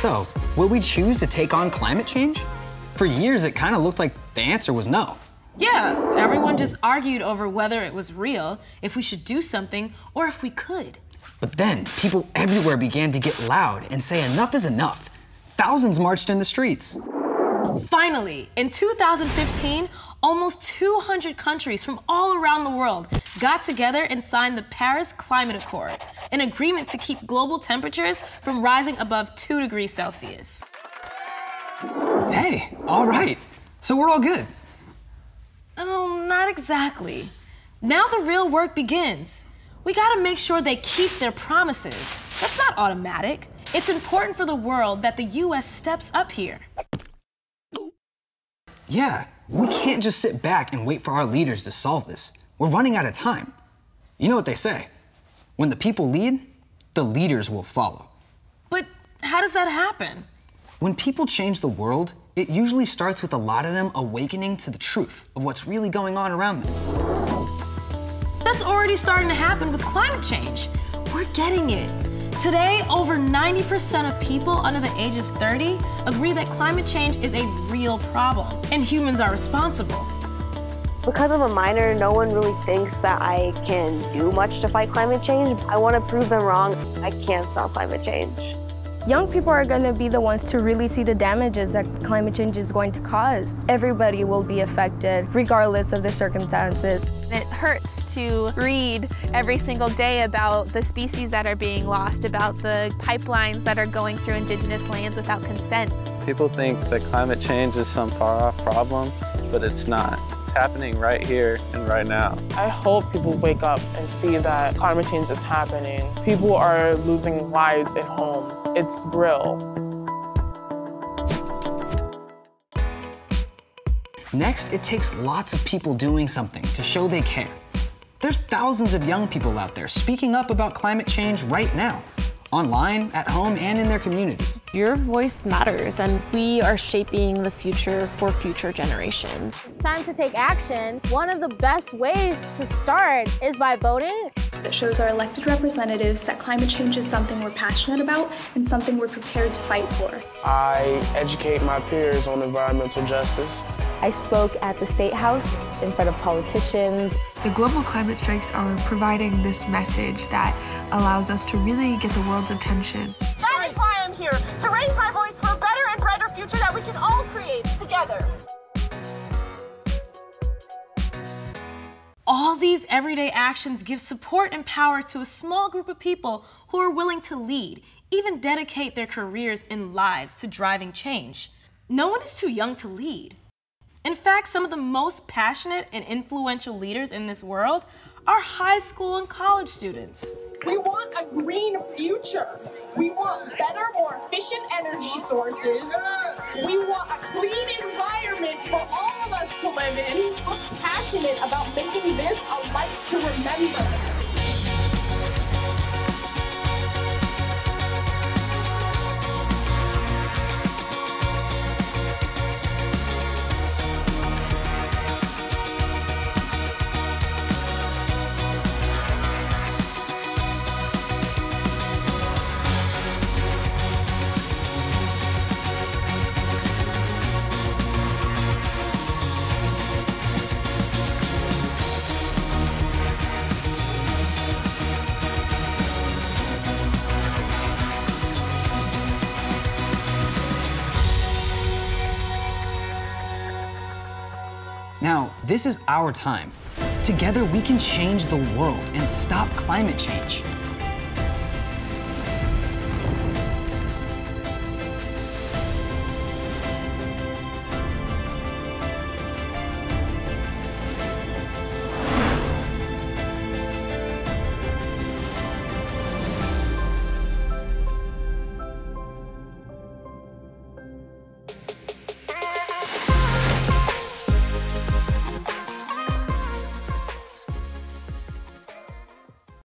So, will we choose to take on climate change? For years, it kind of looked like the answer was no. Yeah, everyone just argued over whether it was real, if we should do something, or if we could. But then, people everywhere began to get loud and say enough is enough. Thousands marched in the streets. Finally, in 2015, almost 200 countries from all around the world got together and signed the Paris Climate Accord, an agreement to keep global temperatures from rising above 2 degrees Celsius. Hey, all right. So we're all good. Oh, not exactly. Now the real work begins. We gotta make sure they keep their promises. That's not automatic. It's important for the world that the US steps up here. Yeah, we can't just sit back and wait for our leaders to solve this. We're running out of time. You know what they say when the people lead, the leaders will follow. But how does that happen? When people change the world, it usually starts with a lot of them awakening to the truth of what's really going on around them. That's already starting to happen with climate change. We're getting it. Today, over 90% of people under the age of 30 agree that climate change is a real problem and humans are responsible. Because I'm a minor, no one really thinks that I can do much to fight climate change. I want to prove them wrong. I can't stop climate change. Young people are going to be the ones to really see the damages that climate change is going to cause. Everybody will be affected, regardless of the circumstances. It hurts to read every single day about the species that are being lost, about the pipelines that are going through indigenous lands without consent. People think that climate change is some far-off problem, but it's not. It's happening right here and right now. I hope people wake up and see that climate change is happening. People are losing lives and homes. It's real. Next, it takes lots of people doing something to show they care. There's thousands of young people out there speaking up about climate change right now online, at home, and in their communities. Your voice matters, and we are shaping the future for future generations. It's time to take action. One of the best ways to start is by voting. It shows our elected representatives that climate change is something we're passionate about and something we're prepared to fight for. I educate my peers on environmental justice. I spoke at the State House in front of politicians. The global climate strikes are providing this message that allows us to really get the world's attention. All these everyday actions give support and power to a small group of people who are willing to lead, even dedicate their careers and lives to driving change. No one is too young to lead. In fact, some of the most passionate and influential leaders in this world are high school and college students. We want a green future. We want better, more efficient energy sources. We want a clean environment for all of us We're passionate about making this a light to remember. Now, this is our time. Together, we can change the world and stop climate change.